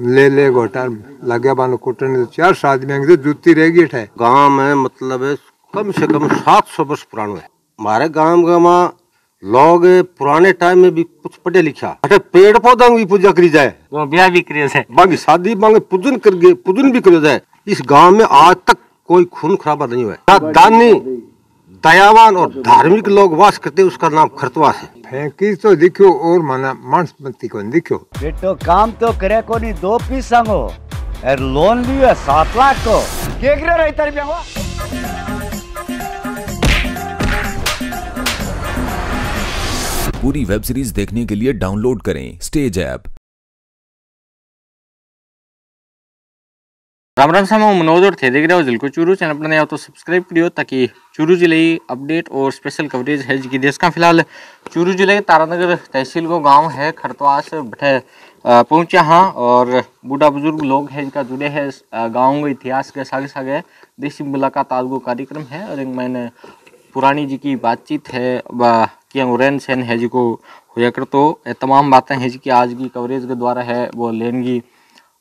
ले ले गोटा लगे बानो कुटने चार सात में तो जूती रहेगी ठे गाँव में मतलब है कम से कम सात सौ वर्ष पुरानो है। हमारे गाँव का माँ लोग पुराने टाइम में भी कुछ पढ़े लिखा अटे पेड़ पौधा की भी पूजा करी जाए। वो ब्याह भी करे से। बाकी शादी मांगे पूजन कर गए पूजन भी करो जाए। इस गाँव में आज तक कोई खून खराबा नहीं हुआ है। दानी दयावान और धार्मिक लोग वास करते उसका नाम खरतवास है। फेंकी तो दिखो और माना मांस मती को दिखो। बेटो काम तो करे को नहीं दो पीस संगो और लोन लियो है सात लाख को। के गिरे रही तारी बेंगो पूरी वेब सीरीज़ देखने के लिए डाउनलोड करें स्टेज ऐप। राम राम सामा मनोज और थे देख रहे हो जिल को चूरू चैनल पर नया तो सब्सक्राइब करियो ताकि चूरू ज़िले की अपडेट और स्पेशल कवरेज है जिसकी देश का फ़िलहाल चूरू ज़िले के तारानगर तहसील को गाँव है, खरतवास बैठे पहुँचे हाँ और बूढ़ा बुज़ुर्ग लोग हैं जिनका जुड़े हैं गाँव के इतिहास के सागे सागे देसी मुलाकात आज को कार्यक्रम है और एक मैंने पुरानी जी की बातचीत है क्या रहन सहन है जी को होया कर तो तमाम बातें हैं जी की आज की कवरेज के द्वारा है, वो की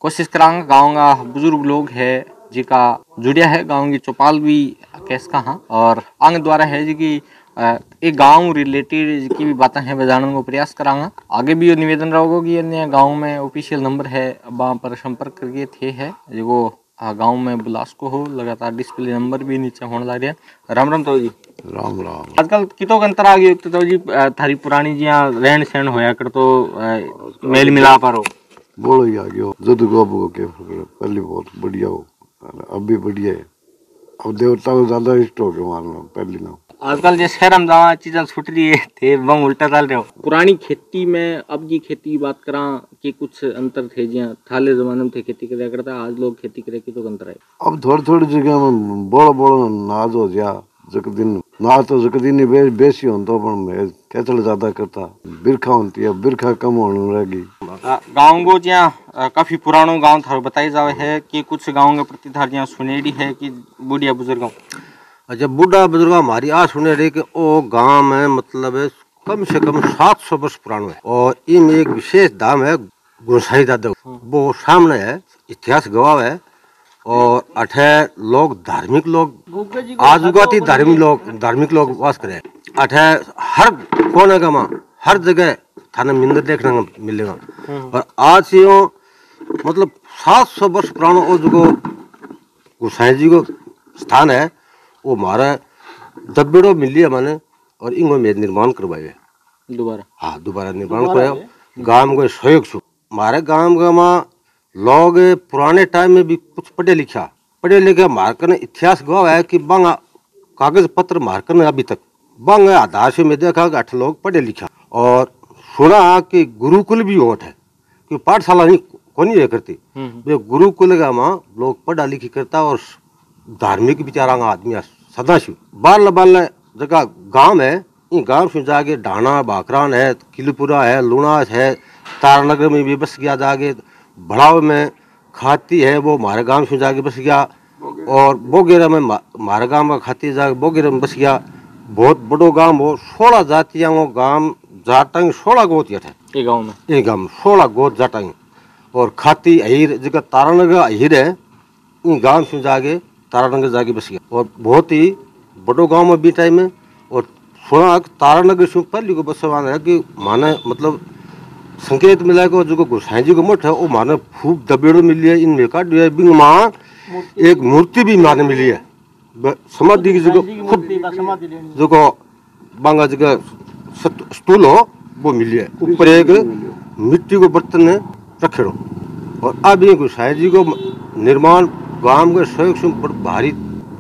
कोशिश करांगा गाँव का बुज़ुर्ग लोग है जिका जुड़िया है गाँव की चौपाल भी कैस का हाँ। और अंग द्वारा है जी की एक गाँव रिलेटेड की भी बातें हैं जानने को प्रयास करांगा आगे भी ये निवेदन रहोगे कि अन्य गाँव में ऑफिशियल नंबर है वहाँ पर संपर्क करके थे है। जो गाँव में बुलास को हो लगातार डिस्प्ले नंबर भी नीचे होने लग रहा है। राम राम तो जी। राम राम। आजकल कितो अंतर आ गयो तो जी थारी पुरानी जी रहन सहन होया कर तो मेल मिलाप आ रहो। बोलो ही आ गयो जुद गोब को के पहले बहुत बढ़िया हो। अब भी बढ़िया है। अब देवता को ज़्यादा इष्ट हो गए मान लो पहले ना। आजकल जो शहर में जावा चीज़ें छूट रही है थे बम उल्टा डाल रहे हो। पुरानी खेती में अब की खेती की बात करा कि कुछ अंतर थे जिया थाले जमाने में थे खेती करे करता आज लोग खेती करे की तो अंतर है। अब थोड़ी थोड़ी जगह में बड़ो बड़ो नाज हो जा जक दिन नाज तो जक दिन बे, बेसी हो तो पण खेतड़ ज़्यादा करता। बिरखा होती है बिरखा कम होने लगी। गाँव गो जिया काफ़ी पुरानो गाँव थारो बताई जावे है कि कुछ गाँव के प्रति थार जिया सुनेड़ी है कि बुढ़िया बुज़ुर्गों? अच्छा बूढ़ा बुज़ुर्ग हमारी आ सुने रही कि ओ गाँव में मतलब है कम से कम सात सौ वर्ष पुरानो है। और इनमें एक विशेष धाम है गुरसाई दादा वो सामने है इतिहास गवाह है। और अठे लोग धार्मिक लोग आजुगाती धार्मिक लोग धार्मिक लोग वास करे। अठे हर कोने का माँ हर जगह थाने मिंदर देखने को मिलेगा। और आज से यो मतलब सात सौ वर्ष पुराना वो जो गोसाई जी को स्थान है वो हमारा दबेड़ो मिली है मैंने और इनको में निर्माण करवाए दोबारा? हाँ दोबारा निर्माण कराया गाँव को सहयोग छू हमारे गाँव का माँ लोग पुराने टाइम में भी कुछ पढ़े लिखा। पढ़े लिखे मारकर ने इतिहास गवाह है कि बांगा कागज़ पत्र मारकर ने अभी तक। बांगा आधार से में देखा कि अठ लोग पढ़े लिखा। और सुना कि गुरुकुल भी होट है कि पाठशाला नहीं कोनी रह करती। वे गुरुकुल का माँ लोग पढ़ा लिखी करता और धार्मिक विचारा आदमी सदाशिव। बाल बाल जगह गाँव है इन गाँव से जाके ढाना बाकरान है किलपुरा है लूणास है तारानगर में भी बस गया जाके भड़ाव में खाती है वो हमारे गाँव से जाके बस गया। और बोगेरा में मा- हमारे गाँव का खाती जाके बोगेरा में बस गया। बहुत बड़ो गाँव हो सोलह जातियाँ वो गाँव जाटंग सोलह गोत है ये गाँव में। ये गाँव सोलह गोत जाटंग और खाती अहिर जगह तारानगर अहिर है इन गाँव से जाके तारानगर जाके बस गया। और बहुत ही बड़ो गाँव में भी टाइम है और सुना कि तारानगर से पहली को बस है कि माने मतलब संकेत मिला को जो गोसाई जी को मठ है वो माने खूब दबेड़ो मिली है इनमें का बिंग माँ एक मूर्ति भी माने मिली है। समाधि की जगह खुद जो को बांगा जगह सत- स्टूल हो वो मिली है ऊपर एक मिट्टी को बर्तन है रखेड़ो। और अब ये गोसाई जी को निर्माण गाँव के सहयोग से भारी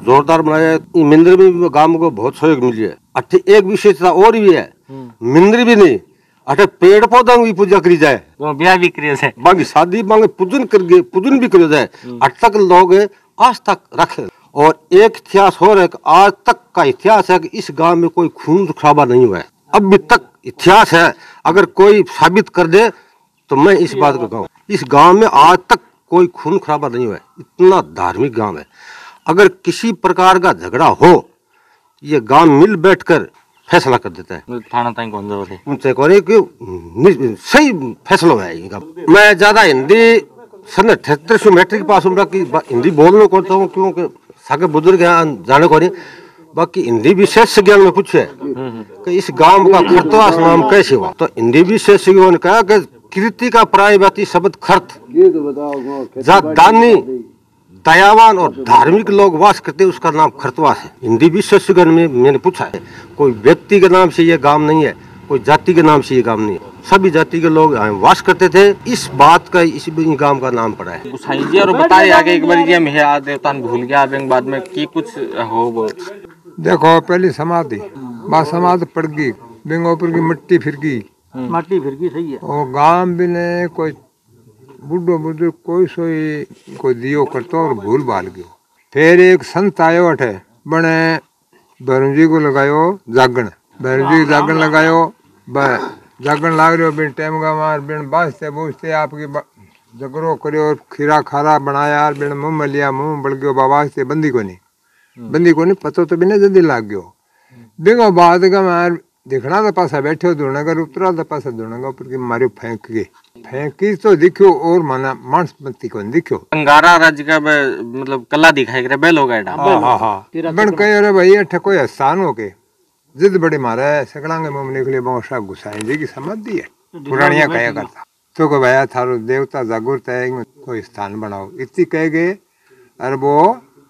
जोरदार बनाया है। मंदिर भी गाँव को बहुत सहयोग मिली है। अठे एक विशेषता और भी है। मिंद्र भी नहीं अठे पेड़ पौधा की पूजा करी जाए। ब्याह भी करे से बाकी शादी मांगे पूजन कर गए पूजन भी करो जाए। आज तक लोग आज तक रखे। और एक इतिहास हो रहा है आज तक का इतिहास है कि इस गाँव में कोई खून खराबा नहीं हुआ है। अब तक इतिहास है। अगर कोई साबित कर दे तो मैं इस बात को कहूँ। इस गाँव में आज तक कोई खून खराबा नहीं हुआ है। इतना धार्मिक गाँव है। अगर किसी प्रकार का झगड़ा हो ये गाँव मिल बैठकर फैसला कर देता है। थाना ताई कौन उनसे कि सही फैसला है इनका मैं ज़्यादा हिंदी सन अठहत्तर सौ मैट्रिक पास उम्र की हिंदी बोलने को तो हूँ क्योंकि साके बुज़ुर्ग हैं जाने को नहीं। बाकी हिंदी विशेष ज्ञान में पूछे कि इस गाँव का खरतवास नाम कैसे हुआ? तो हिंदी विशेषज्ञों ने कहा कि कृति का प्रायवाती शब्द खर्त। तो जहाँ दानी, दयावान और धार्मिक लोग वास करते हैं, उसका नाम खरतवास है। हिंदी विशेषज्ञ में मैंने पूछा है, कोई व्यक्ति के नाम से ये गाँव नहीं है, कोई जाति के नाम से ये गाँव नहीं है? सभी जाति के लोग यहाँ वास करते थे, इस बात का, इस गाँव का नाम पड़ा है। और बता आगे एक बार ये देवता भूल गया बाद में की कुछ हो देखो पहली समाधि। बा समाधि पड़ गई। बिंगो ऊपर की मिट्टी फिर गई। माटी फिर की सही है। और गाँव भी ने कोई बुढ़ो बुज़ुर्ग कोई सोई कोई दियो करतो और भूल भाल गयो। फिर एक संत आयो अठे बने भैरव जी को लगायो जागण। भैरव जी जागण लगायो जागण लाग रहो बिन टाइम का मार बिन बाजते बूझते आपकी जगरो करियो खीरा खारा बनाया बिन मुँह में लिया मुँह में गयो बाबा से बंदी को नहीं बंदी को नहीं पतो तो बिना जल्दी लाग गयो। बिंगो बाद का मार दिखना तो पासा बैठो धुणगर उतरा तो पासा धुणगा ऊपर की मारियो फेंक के फेंकी तो दिखो और माना मांस मती को दिखो। अंगारा राज्य का मतलब कला दिखाई करे बेल हो गया हाँ हाँ हाँ। बन कहे अरे भाई अठे कोई स्थान हो के जिद बड़ी मारे सकलांगे मुँह में निकले बहुत गुस्साई जी की समाधि है। पुरानिया कया करता। तो को भैया थारो देवता जागृत है कोई स्थान बनाओ। इतनी कह गए अरे वो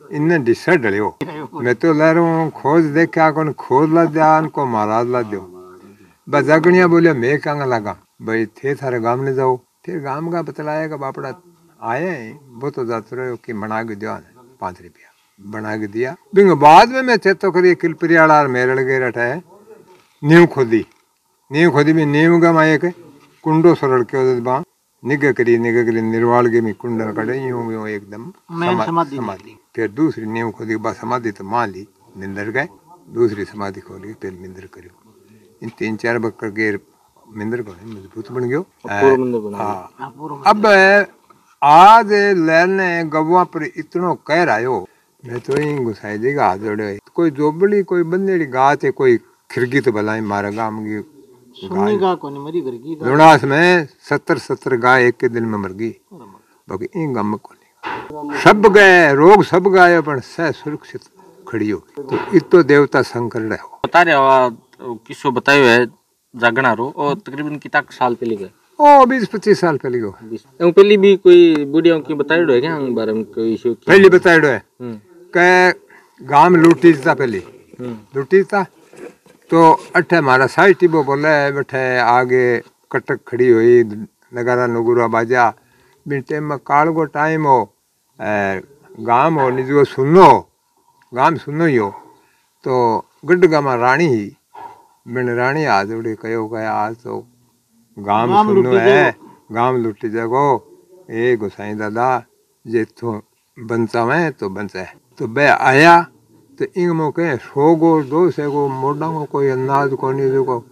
इनने डिस्सा डलियो मैं तो लह रहा हूँ खोज देख के आको खोज ला दिया उनको महाराज ला दियो बस जागणिया बोले मैं कहाँ लगा। भाई थे थारे गाँव ने जाओ। फिर गाँव का बतलाया का बापड़ा आए हैं वो तो जाते रहे कि बना के दिया पाँच रुपया। बना के दिया। बिंग बाद में मैं चेतो करिए किलपरियाड़ा और मेरड़ गए रटा है। नींव खोदी। नींव खोदी में नींव का माए के कुंडो सरड़ के बा निग करी निग करी निर्वाल के में कड़े यूँ यूँ एकदम समाधि। फिर दूसरी नींव खोदी बा समाधि तो मान ली निंदर गए। दूसरी समाधि खोली फिर निंदर करियो इन तीन चार बक्कर के मिंदर को मज़बूत बन गयो। हाँ। अब आज लेने गवा पर इतनो कह आयो। मैं तो ही गुसाई जी का हाथ जोड़े। कोई जोबड़ी कोई बंदेड़ी गात है कोई खिड़की तो भलाई मारा गाम की लुणास में सत्तर सत्तर गाय एक के दिन में मर गई। बाकी इन गाम में कोनी सब गए रोग सब गए पर सह सुरक्षित खड़ी हो तो इतो देवता शंकर रहो बता रहे हो किसो बतायो है जागना रो और तकरीबन कितना साल पहले गए? ओ बीस पच्चीस साल पहले गयो एवं पहली भी कोई बुढ़ियों की बतायो है क्या हंग बारे में कोई इशू पहले बताइडो है। हम्म, के गाँव लूटी था पहले। हम्म, लूटी था तो अठे हमारा साई टिबो बोले बैठे आगे कटक खड़ी हुई नगारा नुगुरा बाजा। बिन टाइम में काल को टाइम हो गाँव हो निजो सुनो गाँव सुनो ही हो। तो गड्ढ गामा रानी ही। बिन रानी आज उड़े कयो कया आज तो गाँव सुनो है गाँव लुटी जगो। ए गोसाई दादा जे तो बंचा में तो बंचा है। तो बे आया तो इंग मो कहे सौ गो दो से गो मोड़ा को कोई अनाज को नहीं जो को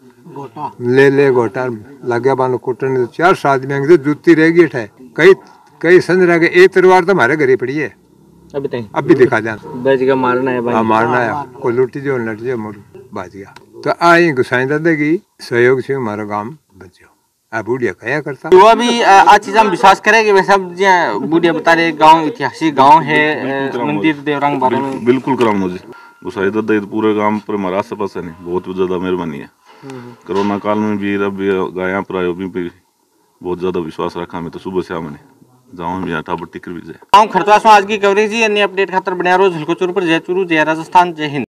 ले ले गोटा लगे बानो कुटन चार सौ आदमी अंग जूती रह गई है कई कई संज रह गए। एक तलवार तो हमारे घर ही पड़ी है। अभी तक अब भी दिखा दें बच का मारना है हाँ भाई मारना है। कोई लुटी जो लट जो गया। तो आई गुसाई दादा की। सहयोग से हमारा काम बचो आ बुढ़िया कया करता। वो अभी आज चीज़ हम विश्वास करेंगे वैसे अब जिया बुढ़िया बता रहे गाँव ऐतिहासिक गाँव है मंदिर देवरंग बारे में। बिल्कुल कराऊँगा जी गुसाई दद्दा ये तो पूरे गाँव पर हमारा आस पास है नहीं। बहुत ज़्यादा मेहरबानी है। कोरोना काल में भी अब गाया पर आयो भी पे बहुत ज़्यादा विश्वास रखा मैं तो सुबह से मैंने जाऊँ भी टाबर टिकर भी जाए आज की कवरेज ही अन्य अपडेट खातर बनाया रोज हल्को चूर पर जय चूरू जय राजस्थान, जय हिंद।